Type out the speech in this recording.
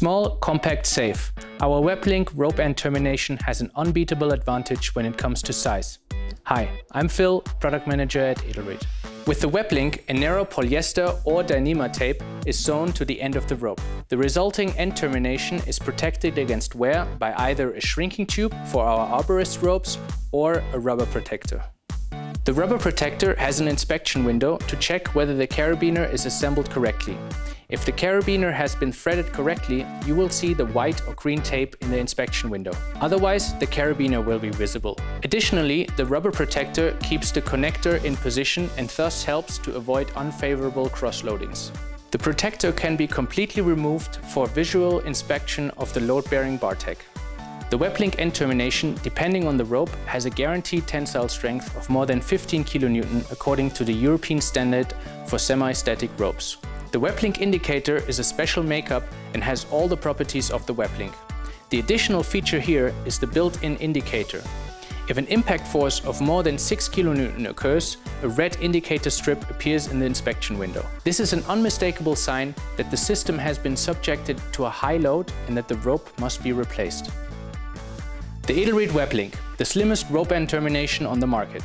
Small, compact, safe. Our WebLink rope end termination has an unbeatable advantage when it comes to size. Hi, I'm Phil, product manager at Edelrid. With the WebLink, a narrow polyester or Dyneema tape is sewn to the end of the rope. The resulting end termination is protected against wear by either a shrinking tube for our arborist ropes or a rubber protector. The rubber protector has an inspection window to check whether the carabiner is assembled correctly. If the carabiner has been threaded correctly, you will see the white or green tape in the inspection window. Otherwise, the carabiner will be visible. Additionally, the rubber protector keeps the connector in position and thus helps to avoid unfavorable cross-loadings. The protector can be completely removed for visual inspection of the load-bearing bar tack. The WebLink end termination, depending on the rope, has a guaranteed tensile strength of more than 15 kN according to the European standard for semi-static ropes. The WebLink indicator is a special makeup and has all the properties of the WebLink. The additional feature here is the built-in indicator. If an impact force of more than 6 kN occurs, a red indicator strip appears in the inspection window. This is an unmistakable sign that the system has been subjected to a high load and that the rope must be replaced. The Edelrid WebLink, the slimmest rope end termination on the market.